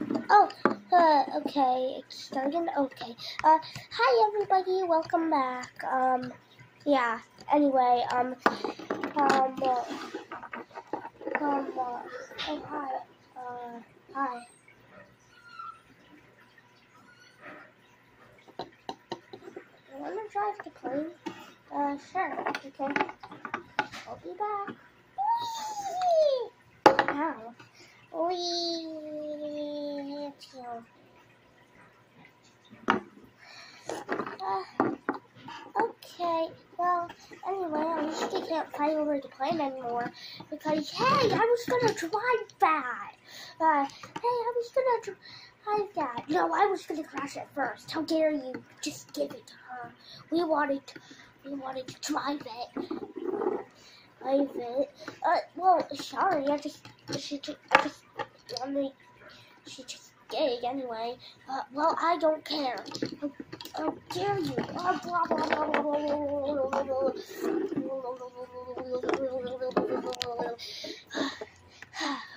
Oh, uh, okay, it's starting. Okay. Uh, hi everybody, welcome back. Um, yeah. Anyway, um, um, uh, um, uh, oh hi, uh, hi. You wanna drive the plane? Uh, sure. Okay. I'll be back. Whee! Ow. Whee! Phew. Uh, okay, well, anyway, I just can't fly over the plane anymore because, hey, I was gonna drive that. Uh, hey, I was gonna drive that. No, I was gonna crash it first. How dare you just give it to her? We wanted to, we wanted to drive it. Drive it. Uh, well, sorry, I just, she just, I just, I mean, she just gay anyway. Uh, well, I don't care. How, dare you? Uh,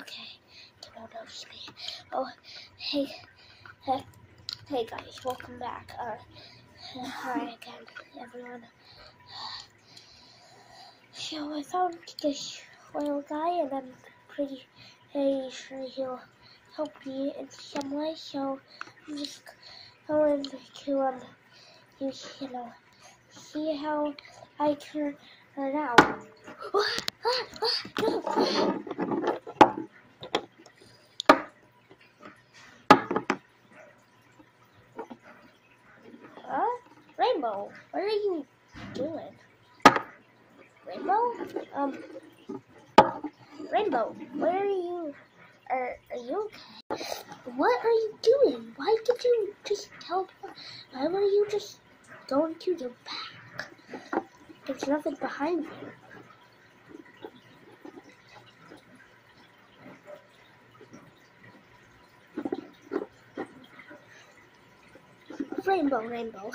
okay, don't notice me. Oh, hey, hey, hey guys, welcome back. Uh, hi again, everyone. So I found this whale guy, and I'm pretty, pretty sure he'll help me in some way. So I'm just going to um, you know, see how I turn it out. no. Huh? Rainbow, what are you doing? Rainbow? Um, Rainbow, where are you? Are, are you okay? What are you doing? Why did you just teleport? Why were you just going to the back? There's nothing behind you. Rainbow, rainbow.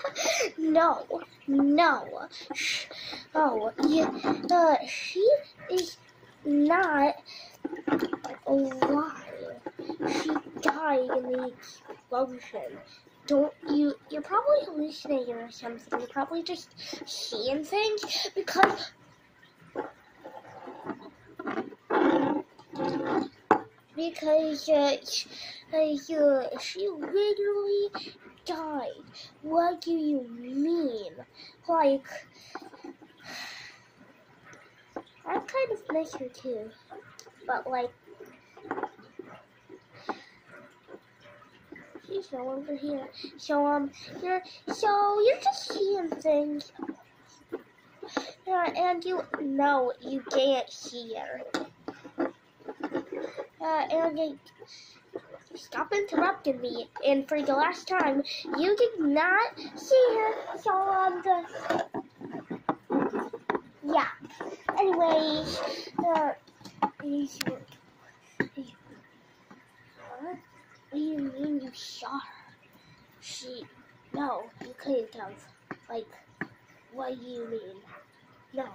no, no. Sh- Oh, yeah. Uh, she is not alive. She died in the explosion. Don't you? You're probably hallucinating or something. You're probably just seeing things because. Because uh, sh- uh, she literally died. What do you mean? Like, I kind of her too, but like, she's no longer here. So um, you're so you're just seeing things. Yeah, and you know you can't see her. Uh, and stop interrupting me. And for the last time, you did not see her. So um, the yeah. Anyways, uh, is your, is, huh? What do you mean you saw her? She, no, you couldn't have. Like, what do you mean? No.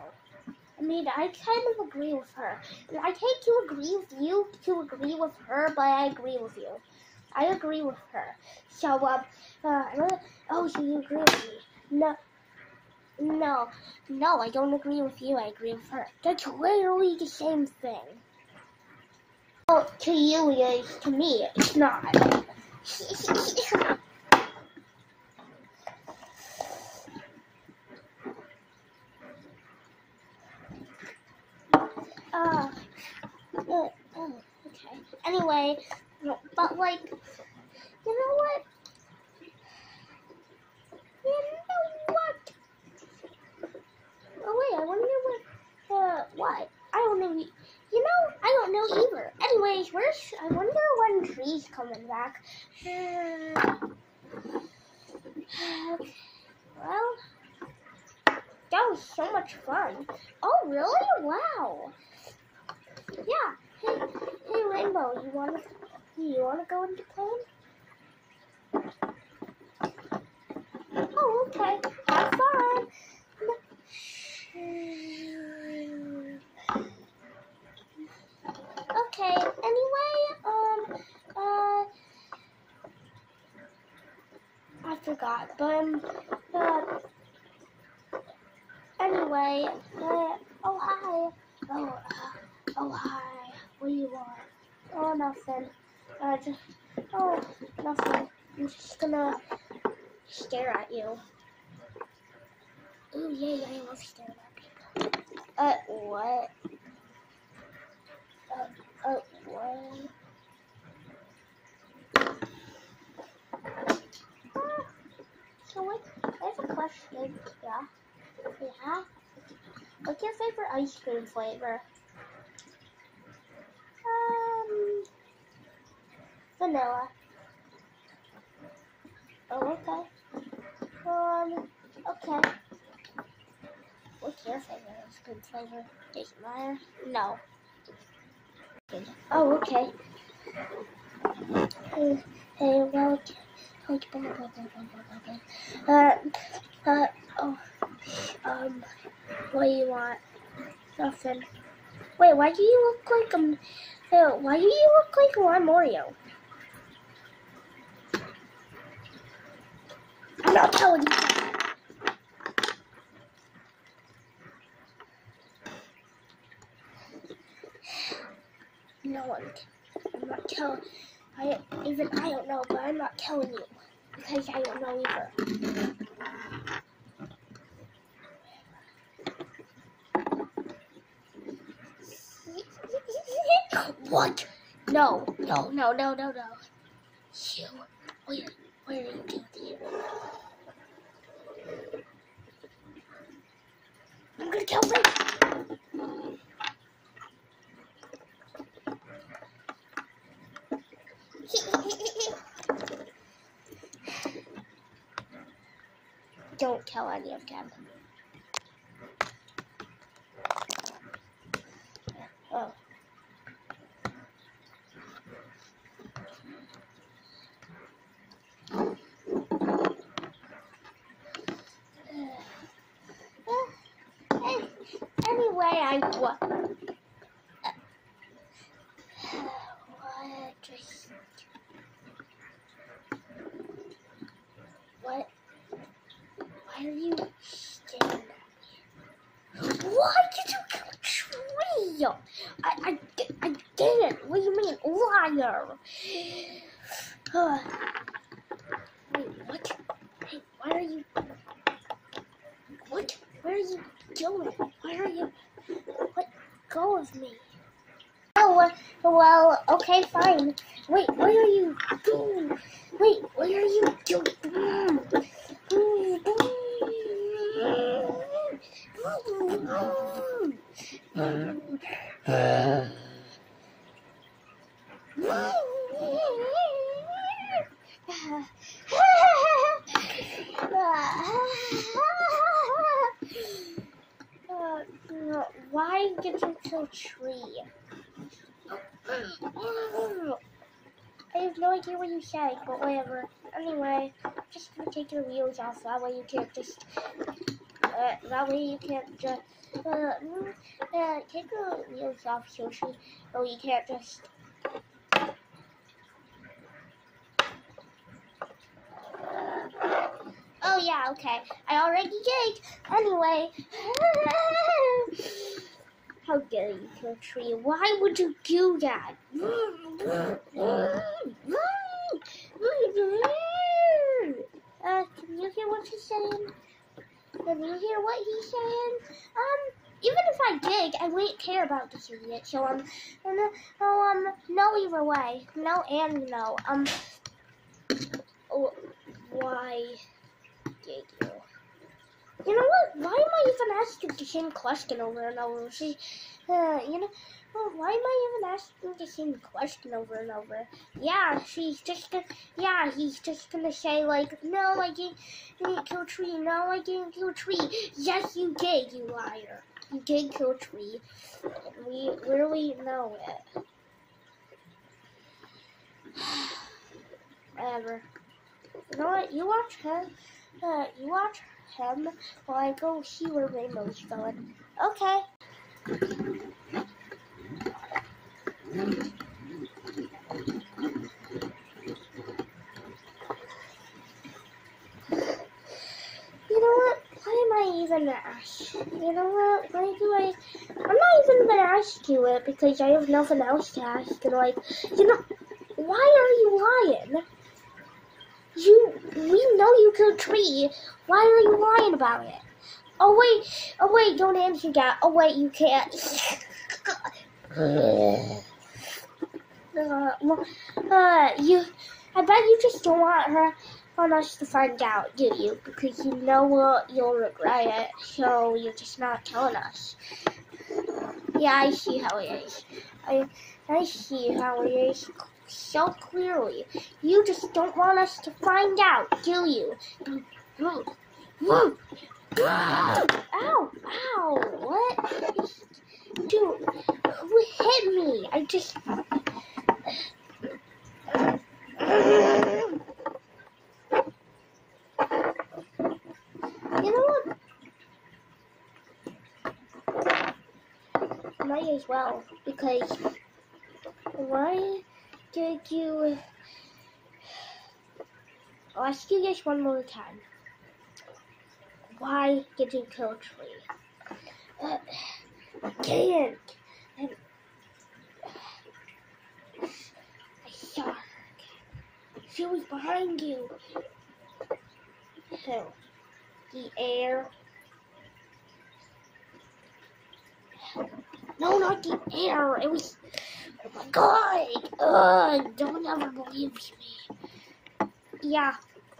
I mean, I kind of agree with her. I hate to agree with you to agree with her, but I agree with you. I agree with her. So, um, uh, oh, so you agree with me? No. No, no, I don't agree with you. I agree with her. That's literally the same thing. To you it is, to me it's not. uh, uh, oh, okay. Anyway, but like, you know what? You know what? Oh wait, I wonder what, uh, what? I don't know. You know, I don't know either. Anyways, where's? I wonder when tree's coming back. Well, that was so much fun. Oh really? Wow. Yeah. Hey, hey, Rainbow, you wanna, you wanna go into plane? Oh, okay. Have fun. Okay, anyway, um, uh, forgot. But um, uh, anyway, uh, oh hi, oh uh, oh hi, what do you want? Oh nothing. Uh, just oh nothing. I'm just gonna stare at you. Oh yeah, I love staring at people. Uh, what? Uh, uh, what? So what? I have a question. Yeah. Yeah. What's your favorite ice cream flavor? Um, vanilla. Oh, okay. Um, okay. What's your favorite ice cream flavor? Does it matter? No. Oh, okay. Uh, hey, well, uh, uh, oh, um, what do you want? Nothing. Wait, why do you look like um? Uh, why do you look like I'm Oreo? I'm not telling you. No one. I'm not telling. I even I don't know, but I'm not telling you because I don't know either. What? No, no, no, no, no, no. You, where, where are you here? I'm gonna kill Rick. Don't tell any of them. Oh. Anyway, What? Why are you staring at me? Why did you kill tree? I, I, I didn't. What do you mean, liar? Uh, wait, what? Hey, why are you? What? Where are you going? Why are you? Let go of me. Oh, well, okay, fine. Wait, what are you doing? Wait, what are you doing? Why did you kill tree? I have no idea what you said, but whatever. Anyway, I'm just gonna take your wheels off. That way you can't just. Uh, that way you can't just. Uh, mm, uh, take your wheels off, Yoshi. So you can't just. Oh yeah, okay. I already did. Anyway. How dare you kill a tree? Why would you do that? Uh, can you hear what he's saying? Can you hear what he's saying? Um, even if I did, I wouldn't care about this idiot. So um, um, oh, um, no either way, no and no. Um, oh, why did you? You know what? Why am I even asking the same question over and over? See, uh, you know, oh, why am I even asking the same question over and over? Yeah, she's just gonna, yeah, he's just gonna say like, no, I didn't, didn't kill tree. No, I didn't kill tree. Yes, you did, you liar. You did kill tree. We really know it. Whatever. You know what? You watch him. Uh, you watch him while I go see where Rainbow's going. Okay. You know what? Why am I even Ash? You know what? Why do I? I'm not even gonna ask you it because I have nothing else to ask. And like, you know, why are you lying? You killed Tree. Why are you lying about it? Oh wait, oh wait, don't answer that. Oh wait, you can't. uh, uh, you, I bet you just don't want her on us to find out, do you? Because you know what, you'll regret it, so you're just not telling us. Yeah, I see how it is. I, I see how it is so clearly. You just don't want us to find out, do you? Ow! Ow! What? Dude, who hit me? I just. You know what? Might as well, because why did you... I'll ask you this one more time. Why did you kill Tree? Uh, I can't. And I saw her. She was behind you. Who? The air. No, not the air. It was. God! Don't ever believe me. Yeah,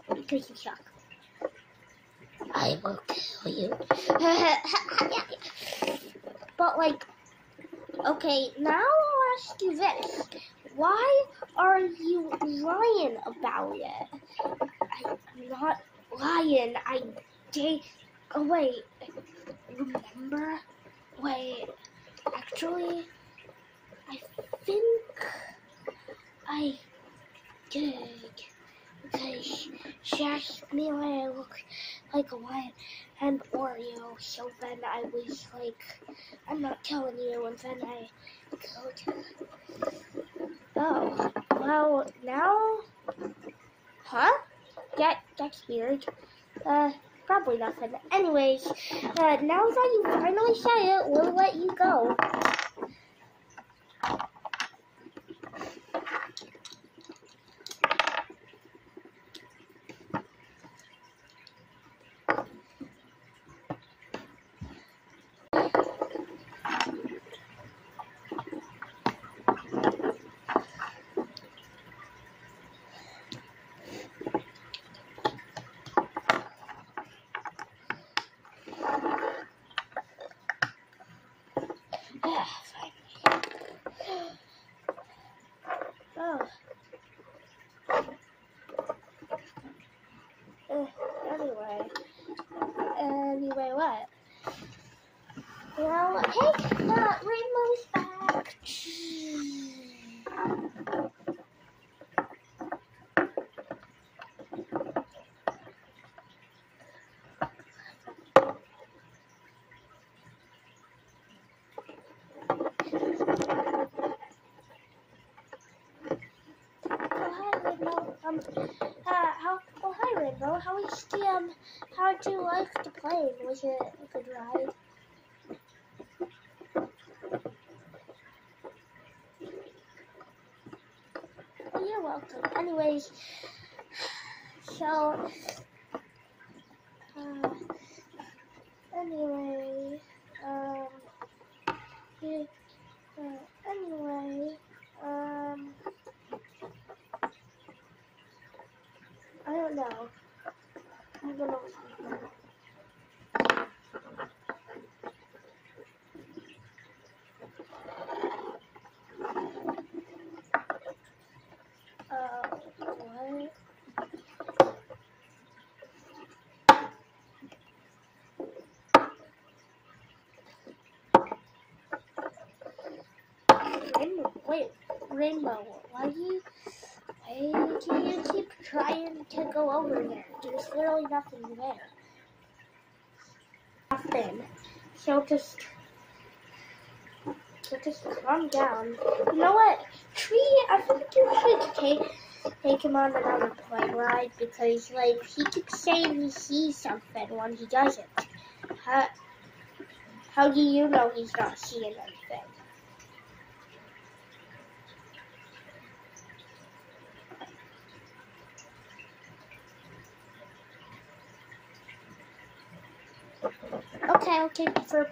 because you suck. I will kill you. but, like, okay, now I'll ask you this. Why are you lying about it? I'm not lying. I did. Oh, wait. Remember? Wait. Actually, I think I did. Because she asked me why I look like a lion and Oreo. So then I was like, I'm not telling you. And then I go her. Oh, well, now, huh? That, that's weird. Uh, probably nothing. Anyways, uh, now that you finally said it, we'll let you go. Oh. Well, take the rainbows Um, uh, how, oh, hi, Rainbow. How was the, um, how did you like the plane? Was it a good ride? Well, you're welcome. Anyways, so, uh, anyway, um, yeah, uh, anyway, um, I don't know. I don't know. Wait, Rainbow, why do you, why do you keep trying to go over there? There's literally nothing there. Nothing. So just, so just calm down. You know what? Tree, I think you should take take him on another plane ride because like he keeps saying he sees something when he doesn't. How how do you know he's not seeing anything? Okay, okay, for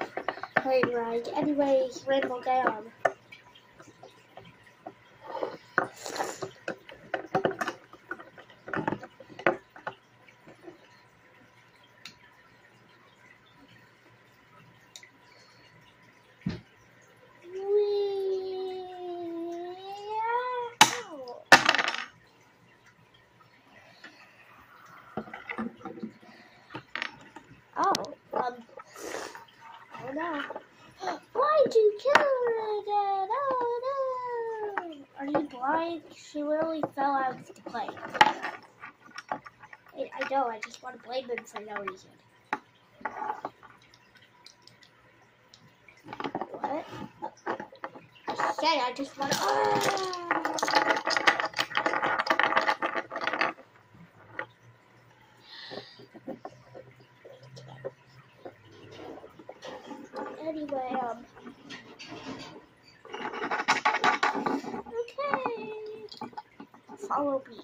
plane ride. Anyway, Rainbow, get. Why'd you kill her again? Oh no! Are you blind? She literally fell out of the plane. I, I know, I just want to blame him for no reason. What? Said I just want to. Ah! lab. Okay. Follow me.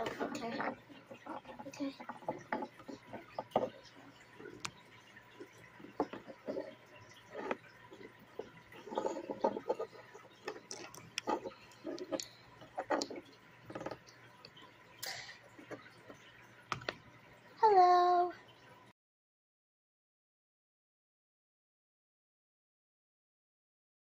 Okay. Okay.